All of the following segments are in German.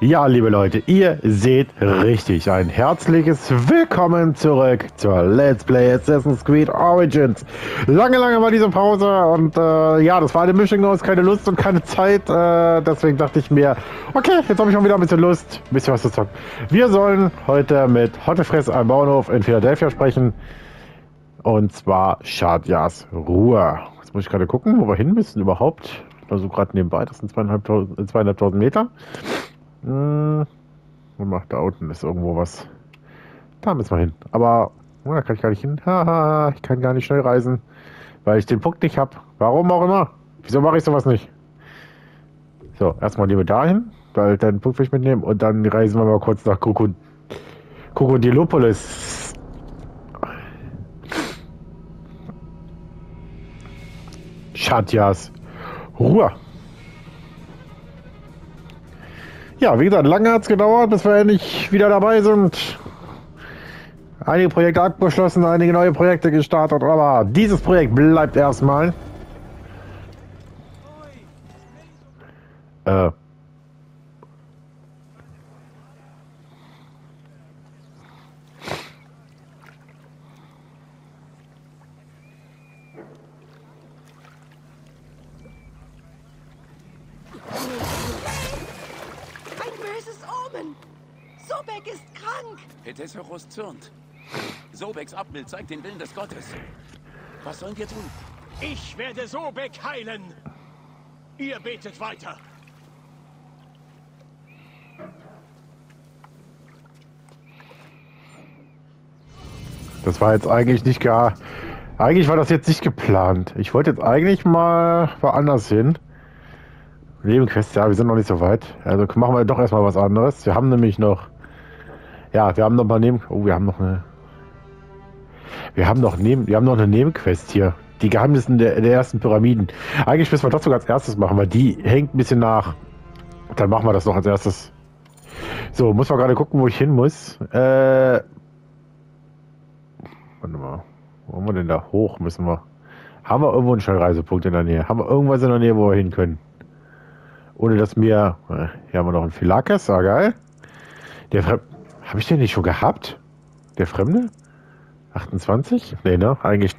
Ja, liebe Leute, ihr seht richtig. Ein herzliches Willkommen zurück zur Let's Play Assassin's Creed Origins. Lange, lange war diese Pause und äh, ja, das war eine Mischung aus keine Lust und keine Zeit. Äh, deswegen dachte ich mir, okay, jetzt habe ich schon wieder ein bisschen Lust, ein bisschen was zu zocken. Wir sollen heute mit Hottefress am Bauernhof in Philadelphia sprechen. Und zwar Shadjas Ruhe. Jetzt muss ich gerade gucken, wo wir hin müssen überhaupt. Also gerade nebenbei, das sind zweieinhalbtausend, zweieinhalbtausend Meter. Hm, und macht da unten ist irgendwo was. Da müssen wir hin. Aber oh, da kann ich gar nicht hin. Ich kann gar nicht schnell reisen, weil ich den Punkt nicht habe. Warum auch immer. Wieso mache ich sowas nicht? So, erstmal lieber dahin, weil dann Punkt will ich mitnehmen und dann reisen wir mal kurz nach Krokod Krokodilopolis. Schatjas. Ruhe. Ja, wie gesagt, lange hat es gedauert, bis wir endlich wieder dabei sind. Einige Projekte abgeschlossen, einige neue Projekte gestartet, aber dieses Projekt bleibt erstmal. Äh. Sobek ist krank! Hetesorus zürnt. Sobeks Abbild zeigt den Willen des Gottes. Was sollen wir tun? Ich werde Sobek heilen! Ihr betet weiter! Das war jetzt eigentlich nicht gar... Eigentlich war das jetzt nicht geplant. Ich wollte jetzt eigentlich mal woanders hin. Nebenquest, ja, wir sind noch nicht so weit. Also machen wir doch erstmal was anderes. Wir haben nämlich noch ja, wir haben noch mal neben. Oh, wir haben noch eine. Wir haben noch neben. Wir haben noch eine Nebenquest hier. Die Geheimnisse der, der ersten Pyramiden. Eigentlich müssen wir das sogar als erstes machen, weil die hängt ein bisschen nach. Dann machen wir das noch als erstes. So, muss man gerade gucken, wo ich hin muss. Äh. Warte mal. Wo haben wir denn da hoch? Müssen wir. Haben wir irgendwo einen Schnellreisepunkt in der Nähe? Haben wir irgendwas in der Nähe, wo wir hin können? Ohne dass mir. Äh, hier haben wir noch einen Philakes, ah geil. Der habe ich den nicht schon gehabt? Der Fremde? 28? Nee, ne? Eigentlich.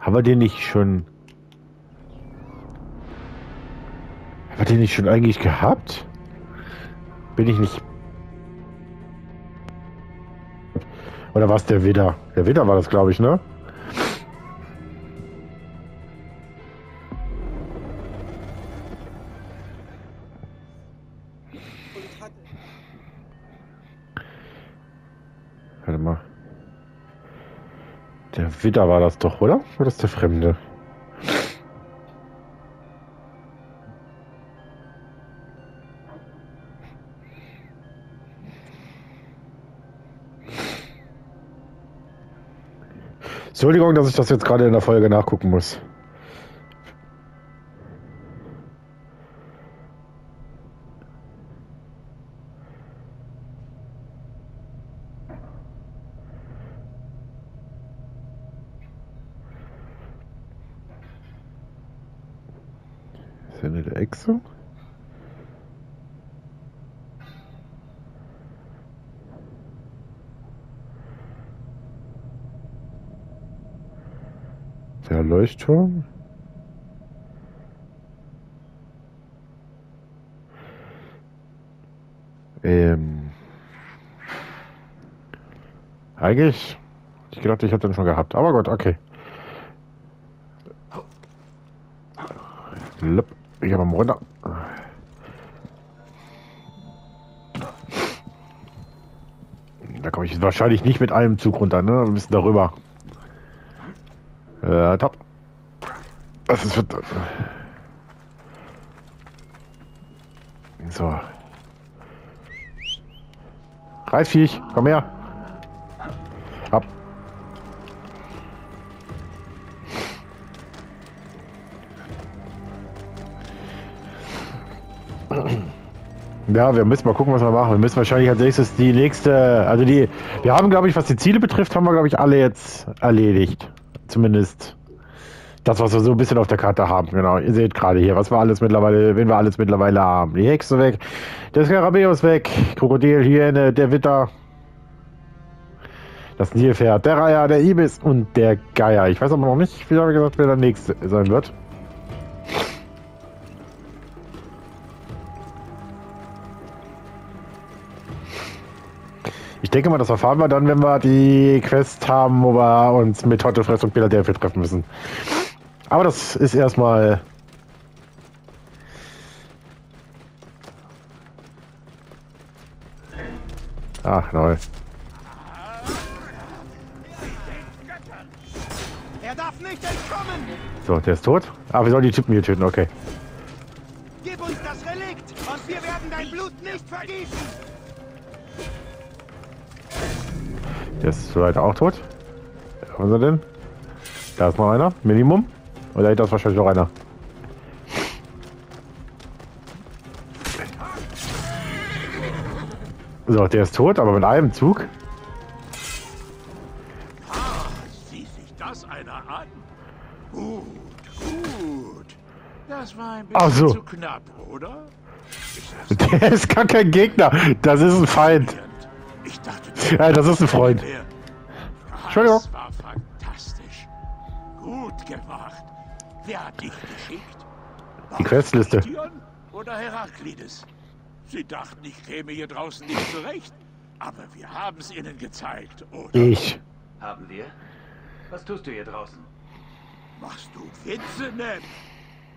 Haben wir den nicht schon. Haben wir den nicht schon eigentlich gehabt? Bin ich nicht. Oder war es der Widder? Der Widder war das, glaube ich, ne? Widder war das doch, oder? Oder ist der Fremde? Entschuldigung, dass ich das jetzt gerade in der Folge nachgucken muss. Echse. Der Leuchtturm. Ähm. Eigentlich. Ich dachte, ich hätte den schon gehabt. Aber gut, okay. Lip. Ich habe mal runter. Da komme ich wahrscheinlich nicht mit einem Zug runter, ne? Wir müssen darüber. Äh, top. Das ist. So. Reisviech, komm her. Ja, wir müssen mal gucken, was wir machen. Wir müssen wahrscheinlich als nächstes die nächste, also die, wir haben, glaube ich, was die Ziele betrifft, haben wir, glaube ich, alle jetzt erledigt. Zumindest Das, was wir so ein bisschen auf der Karte haben, genau. Ihr seht gerade hier, was wir alles mittlerweile, wenn wir alles mittlerweile haben. Die Hexe weg, der Skarabäus weg, Krokodil, Hyäne, der Witter, das Nilpferd, der Reiher, der Ibis und der Geier. Ich weiß aber noch nicht, wie gesagt, wer der nächste sein wird. Denke mal, das erfahren wir dann, wenn wir die Quest haben, wo wir uns mit Hottefress und Philadelphia treffen müssen. Aber das ist erstmal. Ach, neu. Er darf nicht entkommen! So, der ist tot. Ah, wir sollen die Typen hier töten, okay. Gib uns das Relikt und wir werden dein Blut nicht vergießen! Der ist soweit auch tot. Was ist er denn? Da ist noch einer. Minimum. Und dahinter ist wahrscheinlich noch einer. So, der ist tot, aber mit einem Zug. Sieh sich das einer an. Gut, gut. Das war ein bisschen Ach so. zu knapp, oder? Der ist gar kein Gegner. Das ist ein Feind. Ja, das ist ein Freund. Entschuldigung. Das war fantastisch. Gut gemacht. Wer hat dich geschickt? War Die Questliste. Oder Heraklides? Sie dachten, ich käme hier draußen nicht zurecht. Aber wir haben es ihnen gezeigt, oder? Ich. Haben wir? Was tust du hier draußen? Machst du Witze, Ned?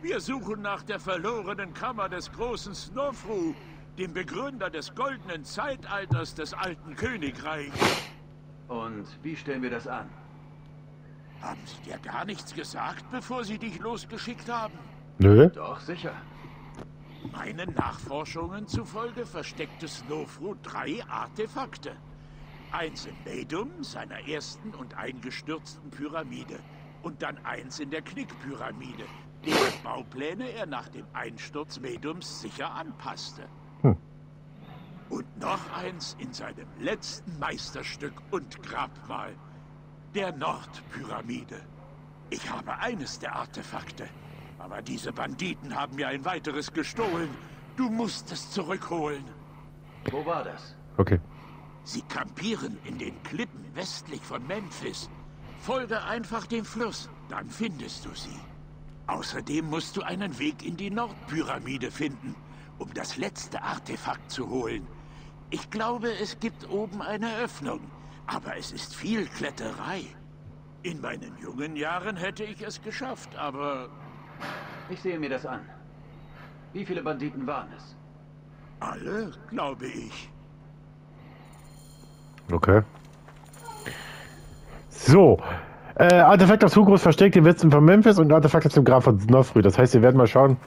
Wir suchen nach der verlorenen Kammer des großen Snofru, dem Begründer des goldenen Zeitalters des alten Königreichs. Und wie stellen wir das an? Haben sie dir gar nichts gesagt, bevor sie dich losgeschickt haben? Nö. Doch, sicher. Meinen Nachforschungen zufolge versteckte Snofru drei Artefakte. Eins in Medum, seiner ersten und eingestürzten Pyramide. Und dann eins in der Knickpyramide, deren Baupläne er nach dem Einsturz Medums sicher anpasste. Und noch eins in seinem letzten Meisterstück und Grabmal, der Nordpyramide. Ich habe eines der Artefakte, aber diese Banditen haben mir ein weiteres gestohlen. Du musst es zurückholen. Wo war das? Okay. Sie kampieren in den Klippen westlich von Memphis. Folge einfach dem Fluss, dann findest du sie. Außerdem musst du einen Weg in die Nordpyramide finden, um das letzte Artefakt zu holen. Ich glaube, es gibt oben eine Öffnung, aber es ist viel Kletterei. In meinen jungen Jahren hätte ich es geschafft, aber Ich sehe mir das an. Wie viele Banditen waren es? alle, glaube ich. Okay. So. Äh, Artefakt auf Zugriff versteckt den Westen von Memphis und Artefakt zum Grab von Snofrü. Das heißt, wir werden mal schauen.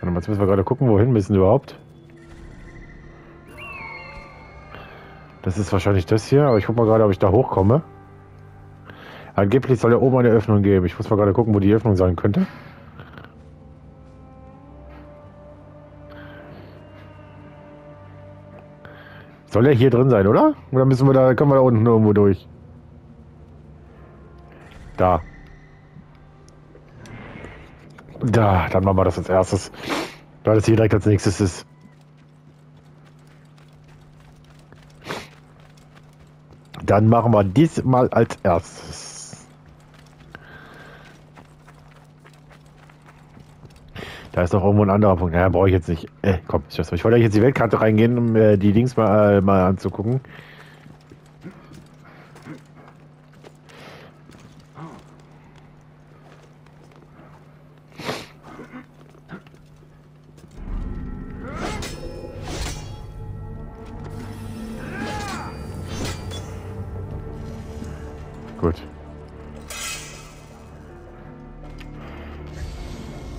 Warte mal, jetzt müssen wir gerade gucken, wohin müssen wir überhaupt. Das ist wahrscheinlich das hier, aber ich guck mal gerade, ob ich da hochkomme. Angeblich soll ja oben eine Öffnung geben. Ich muss mal gerade gucken, wo die Öffnung sein könnte. Soll er hier drin sein, oder? Oder müssen wir da, kommen wir da unten irgendwo durch? Da. Da, dann machen wir das als erstes. Weil das hier direkt als nächstes ist. Dann machen wir diesmal als erstes. Da ist doch irgendwo ein anderer Punkt. Ja, brauche ich jetzt nicht. Äh, komm, ich ich wollte jetzt die Weltkarte reingehen, um äh, die Dings mal, äh, mal anzugucken.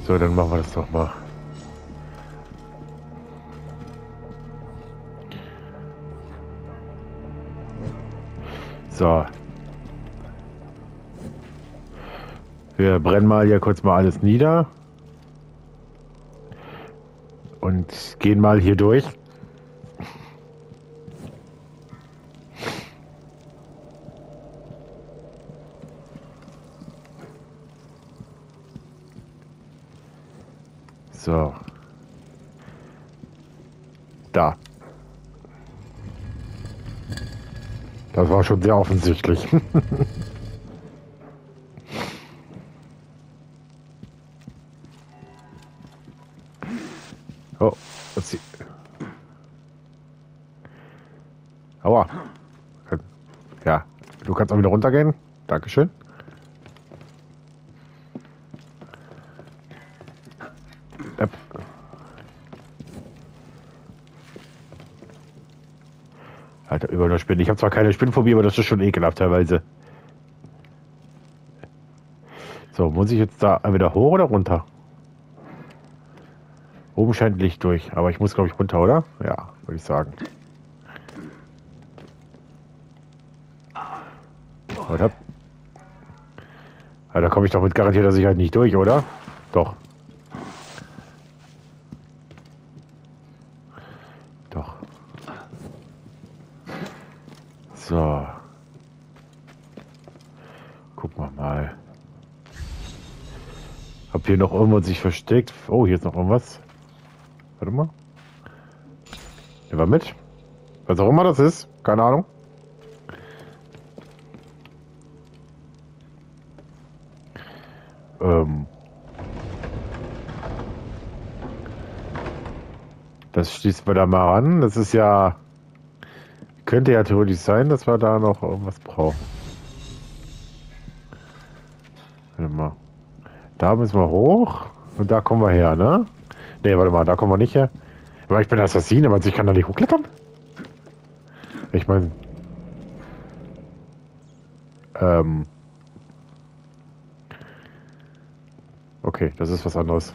So, dann machen wir das doch mal. So. Wir brennen mal hier kurz mal alles nieder. Und gehen mal hier durch. So. Da. Das war schon sehr offensichtlich. oh, was sie. Aua. Ja, du kannst auch wieder runtergehen. Dankeschön. Alter, über eine Spinne. Ich habe zwar keine Spinnenphobie, aber das ist schon ekelhaft teilweise. So, muss ich jetzt da wieder hoch oder runter? Oben scheint Licht durch, aber ich muss, glaube ich, runter, oder? Ja, würde ich sagen. Oder? Da komme ich doch mit garantierter Sicherheit nicht durch, oder? Doch. So. Gucken wir mal. Ob hier noch irgendwas sich versteckt. Oh, hier ist noch irgendwas. Warte mal. Nehmen wir mit. Was auch immer das ist. Keine Ahnung. Ähm. Das schließen wir da mal an. Das ist ja. Könnte ja theoretisch sein, dass wir da noch irgendwas brauchen. Warte mal. Da müssen wir hoch. Und da kommen wir her, ne? Ne, warte mal, da kommen wir nicht her. Aber ich bin Assassine, du, ich kann da nicht hochklettern? Ich meine. Ähm. Okay, das ist was anderes.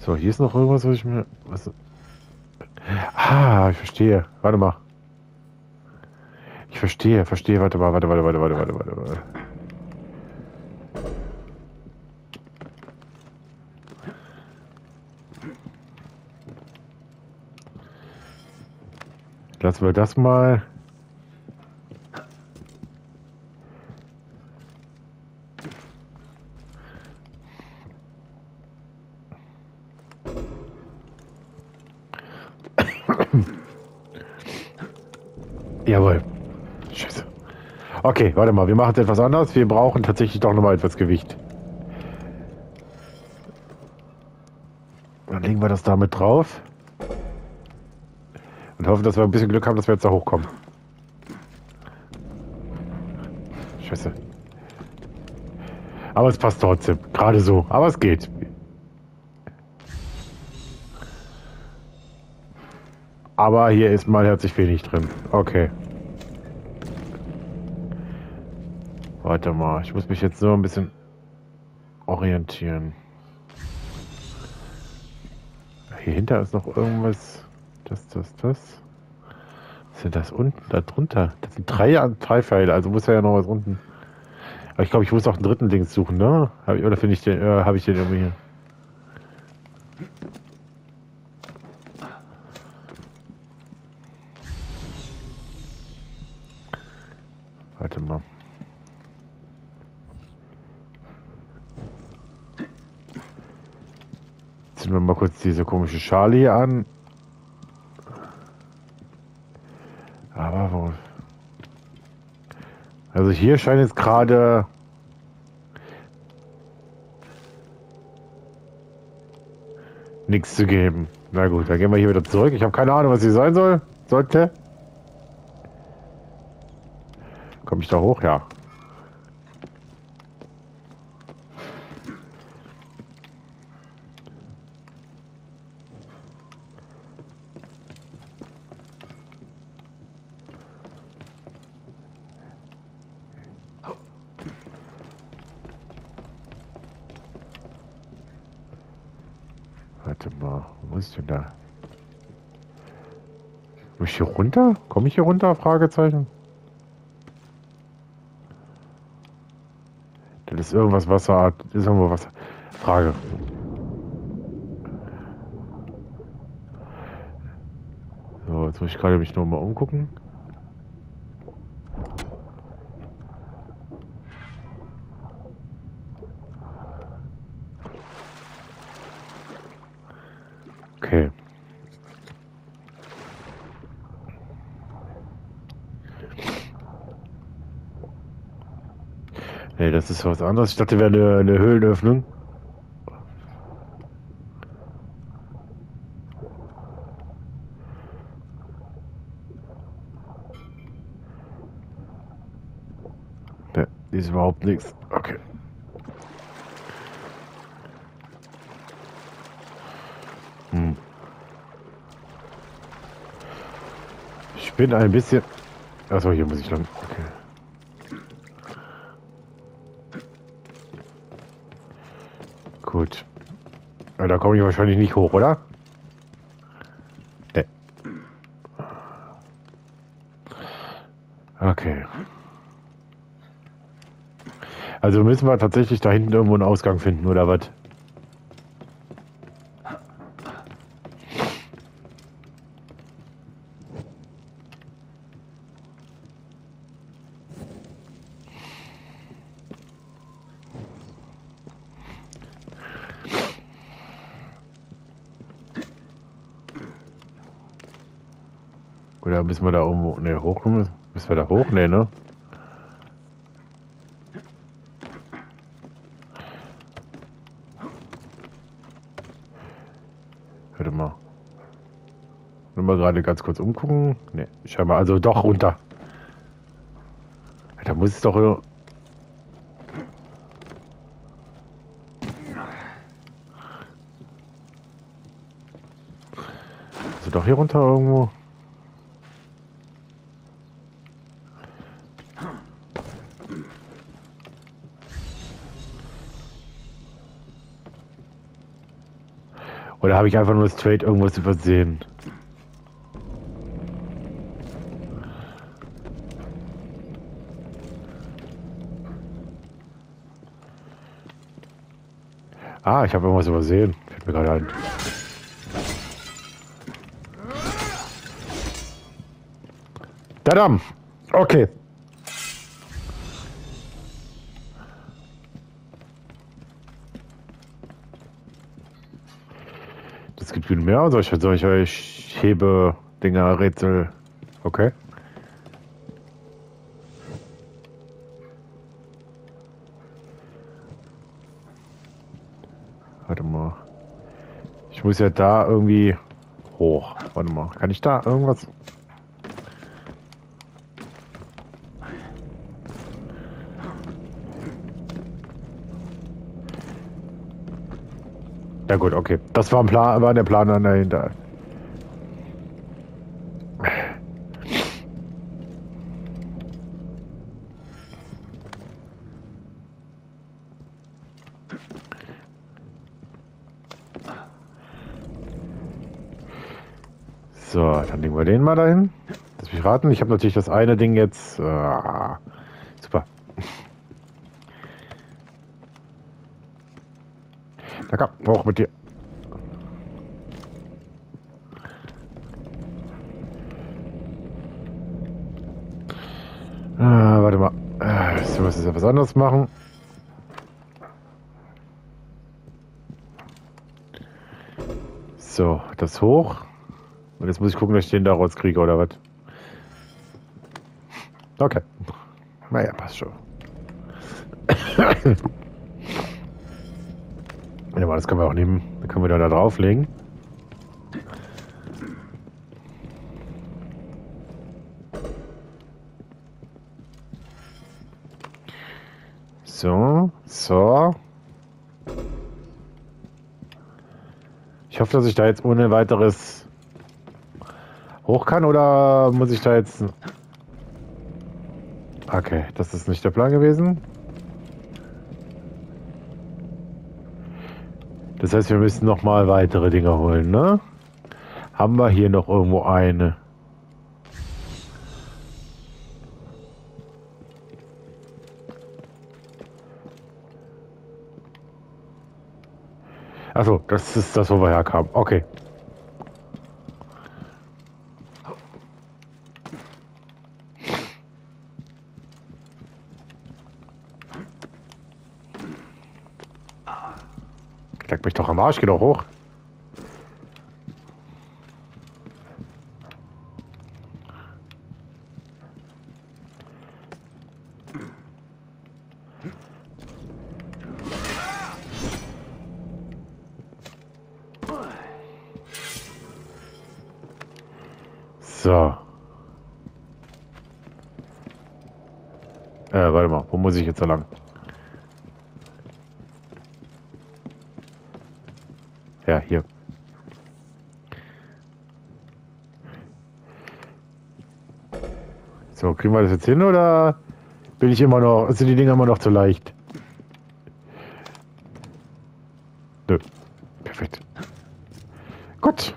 So, hier ist noch irgendwas, was ich mir. Was, ah, ich verstehe. Warte mal. Ich verstehe, verstehe. Warte mal, warte, warte, warte, warte, warte, warte. warte. Lassen wir das mal. Jawohl. Okay, warte mal, wir machen es etwas anders. Wir brauchen tatsächlich doch nochmal etwas Gewicht. Dann legen wir das damit drauf. Und hoffen, dass wir ein bisschen Glück haben, dass wir jetzt da hochkommen. Scheiße. Aber es passt trotzdem. Gerade so. Aber es geht. Aber hier ist mal herzlich wenig drin. Okay. Warte mal, ich muss mich jetzt so ein bisschen orientieren. Hier hinter ist noch irgendwas. Das, das, das. Was sind das unten? Da drunter. Das sind drei, Pfeile, also muss ja noch was unten. Aber ich glaube, ich muss auch einen dritten Dings suchen, ne? Oder finde ich den, äh, habe ich den irgendwie hier? Warte mal. Ziehen wir mal kurz diese komische Schale hier an. Aber wo? Also hier scheint es gerade nichts zu geben. Na gut, dann gehen wir hier wieder zurück. Ich habe keine Ahnung, was hier sein soll. Sollte. Komme ich da hoch? Ja. Warte mal, wo ist denn da? Muss ich hier runter? Komme ich hier runter? Fragezeichen. Das ist irgendwas Wasserart. Ist irgendwo Wasser. Frage. So, jetzt muss ich gerade mich noch mal umgucken. Nee, das ist was anderes. Ich dachte, wäre eine, eine Höhlenöffnung. Ne, ist überhaupt nichts. Okay. Hm. Ich bin ein bisschen... Achso, hier muss ich lang. Okay. Ja, da komme ich wahrscheinlich nicht hoch, oder? Nee. Okay. Also müssen wir tatsächlich da hinten irgendwo einen Ausgang finden, oder was? Oder müssen wir da irgendwo. Ne, hoch müssen wir da hoch? Ne, ne? Warte mal. Nur mal gerade ganz kurz umgucken. Ne, scheinbar. Also doch runter. Da muss es doch. Also doch hier runter irgendwo. Oder habe ich einfach nur straight irgendwas übersehen? Ah, ich habe irgendwas übersehen. Fällt mir gerade ein. Dadam! Okay. Viel mehr solche, solche Hebe-Dinger, Rätsel. Okay. Warte mal. Ich muss ja da irgendwie hoch. Warte mal. Kann ich da irgendwas? Ja gut, okay. Das war, ein Plan, war der Plan dann dahinter. So, dann legen wir den mal dahin. Lass mich raten. Ich habe natürlich das eine Ding jetzt. Ah, Da komm, hoch mit dir. Ah, warte mal. Ah, Ich muss jetzt etwas anderes machen. So, das hoch. Und jetzt muss ich gucken, dass ich den da rauskriege, oder was? Okay. Naja, passt schon. Ja, aber das können wir auch nehmen. Dann können wir da, da drauflegen. So, so. Ich hoffe, dass ich da jetzt ohne weiteres hoch kann oder muss ich da jetzt... Okay, das ist nicht der Plan gewesen. Das heißt, wir müssen noch mal weitere Dinge holen, ne? Haben wir hier noch irgendwo eine? Achso, das ist das, wo wir herkamen. Okay. Leck mich doch am Arsch, geh doch hoch. So. Äh, warte mal, wo muss ich jetzt lang? Kriegen wir das jetzt hin oder bin ich immer noch, sind die Dinger immer noch zu leicht? Nö. Perfekt. Gut.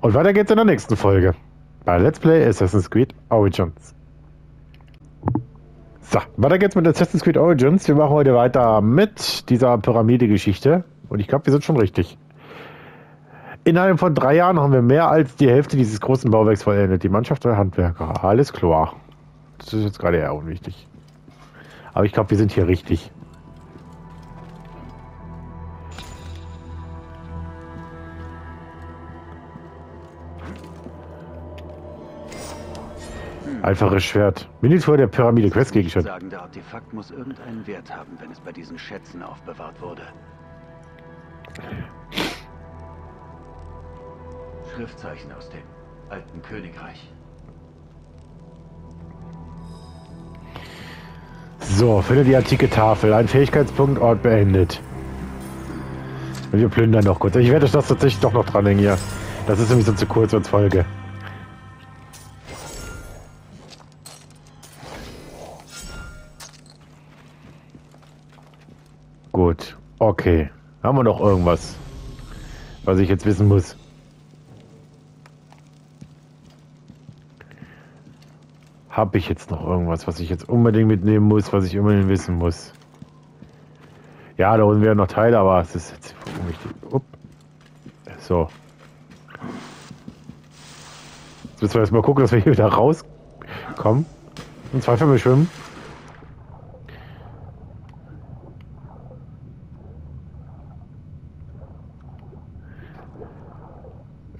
Und weiter geht's in der nächsten Folge. Bei Let's Play Assassin's Creed Origins. So, weiter geht's mit Assassin's Creed Origins. Wir machen heute weiter mit dieser Pyramide-Geschichte. Und ich glaube, wir sind schon richtig. Innerhalb von drei Jahren haben wir mehr als die Hälfte dieses großen Bauwerks vollendet. Die Mannschaft der Handwerker. Alles klar. Das ist jetzt gerade eher unwichtig. Aber ich glaube, wir sind hier richtig. Einfaches Schwert. Miniatur der Pyramide. Questgegenstand. Sagen, der Artefakt muss irgendeinen Wert haben, wenn es bei diesen Schätzen aufbewahrt wurde. Schriftzeichen aus dem alten Königreich. So, finde die antike Tafel. Ein Fähigkeitspunkt, Ort beendet. Wir plündern noch kurz. Ich werde das tatsächlich doch noch dranhängen hier. Das ist nämlich so zu kurz als Folge. Gut. Okay. Haben wir noch irgendwas, was ich jetzt wissen muss? Habe ich jetzt noch irgendwas, was ich jetzt unbedingt mitnehmen muss, was ich unbedingt wissen muss? Ja, da unten wären noch Teile, aber es ist jetzt unwichtig. So. Jetzt müssen wir erstmal gucken, dass wir hier wieder rauskommen. Und zwei mich schwimmen.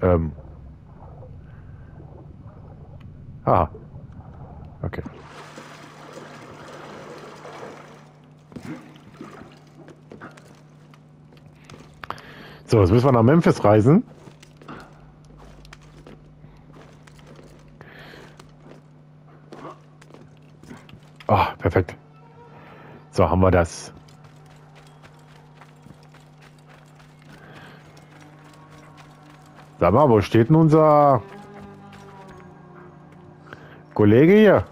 Ähm. Ah. Okay. So, jetzt müssen wir nach Memphis reisen. Ah, perfekt. So, haben wir das. Sag mal, wo steht denn unser Kollege hier?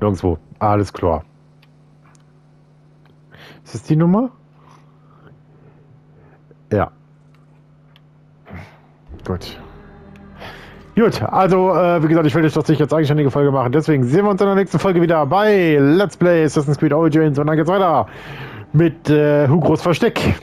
Nirgendwo. Alles klar. Ist das die Nummer? Ja. Gut. Gut, also äh, wie gesagt, ich will euch doch sicher jetzt eigentlich eine Folge machen. Deswegen sehen wir uns in der nächsten Folge wieder bei Let's Play Assassin's Creed Origins und dann geht's weiter mit äh, Hugros Versteck.